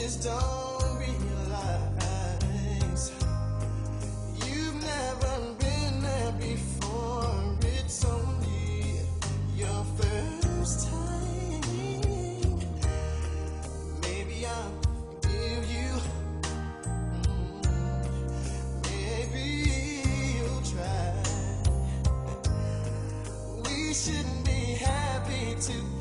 just don't realize you've never been there before. It's only your first time. Maybe I'll give you. Maybe you'll try. We shouldn't be happy to.